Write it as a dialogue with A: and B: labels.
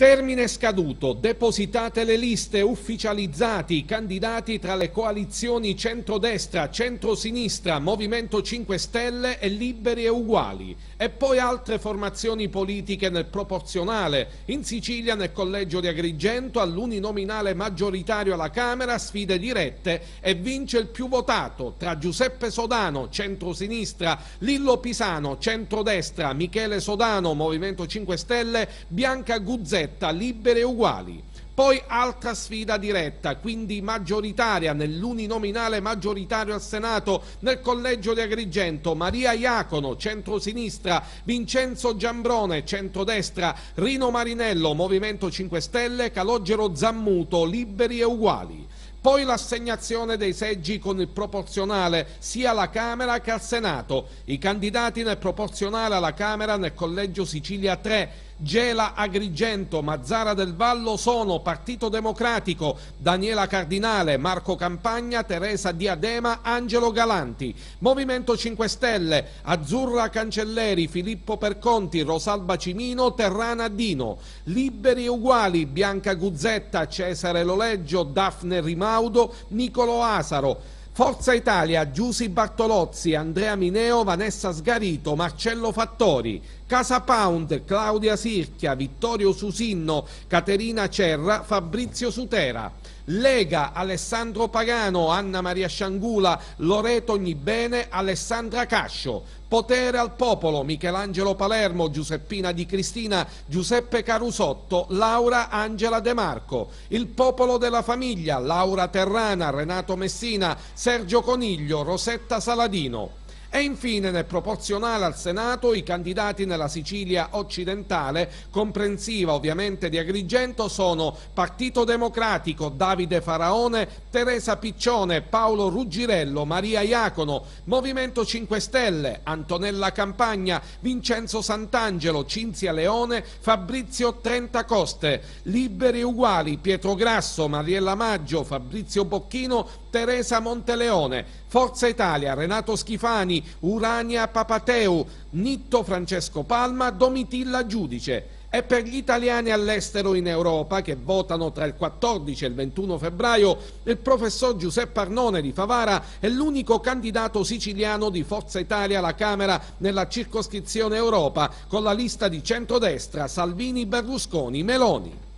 A: Termine scaduto, depositate le liste, ufficializzati. I candidati tra le coalizioni centrodestra, centrosinistra, Movimento 5 Stelle e Liberi e Uguali. E poi altre formazioni politiche nel proporzionale, in Sicilia nel collegio di Agrigento all'uninominale maggioritario alla Camera, sfide dirette e vince il più votato tra Giuseppe Sodano, centrosinistra, Lillo Pisano, centrodestra, Michele Sodano, Movimento 5 Stelle, Bianca Guzzetti, diretta, libere e uguali. Poi altra sfida diretta, quindi maggioritaria nell'uninominale maggioritario al Senato nel collegio di Agrigento, Maria Iacono, centrosinistra, Vincenzo Giambrone, centrodestra, Rino Marinello, Movimento 5 Stelle, Calogero Zammuto, liberi e uguali. Poi l'assegnazione dei seggi con il proporzionale sia alla Camera che al Senato. I candidati nel proporzionale alla Camera nel Collegio Sicilia 3, Gela Agrigento, Mazzara del Vallo sono Partito Democratico, Daniela Cardinale, Marco Campagna, Teresa Diadema, Angelo Galanti. Movimento 5 Stelle, Azzurra Cancelleri, Filippo Perconti, Rosalba Cimino, Terrana Dino. Liberi uguali, Bianca Guzzetta, Cesare Loleggio, Daphne Rimano, Maudo, Nicolo Asaro. Forza Italia, Giusi Bartolozzi, Andrea Mineo, Vanessa Sgarito, Marcello Fattori, Casa Pound, Claudia Sirchia, Vittorio Susinno, Caterina Cerra, Fabrizio Sutera. Lega, Alessandro Pagano, Anna Maria Sciangula, Loreto Ognibene, Alessandra Cascio. Potere al popolo, Michelangelo Palermo, Giuseppina Di Cristina, Giuseppe Carusotto, Laura Angela De Marco. Il popolo della famiglia, Laura Terrana, Renato Messina, Sergio Coniglio, Rosetta Saladino. E infine nel proporzionale al Senato i candidati nella Sicilia occidentale, comprensiva ovviamente di Agrigento, sono Partito Democratico, Davide Faraone, Teresa Piccione, Paolo Ruggirello, Maria Iacono, Movimento 5 Stelle, Antonella Campagna, Vincenzo Sant'Angelo, Cinzia Leone, Fabrizio Trentacoste, Liberi Uguali, Pietro Grasso, Mariella Maggio, Fabrizio Bocchino, Teresa Monteleone, Forza Italia, Renato Schifani, Urania Papateu, Nitto Francesco Palma, Domitilla Giudice. E per gli italiani all'estero in Europa che votano tra il 14 e il 21 febbraio, il professor Giuseppe Arnone di Favara è l'unico candidato siciliano di Forza Italia alla Camera nella circoscrizione Europa con la lista di centrodestra Salvini, Berlusconi, Meloni.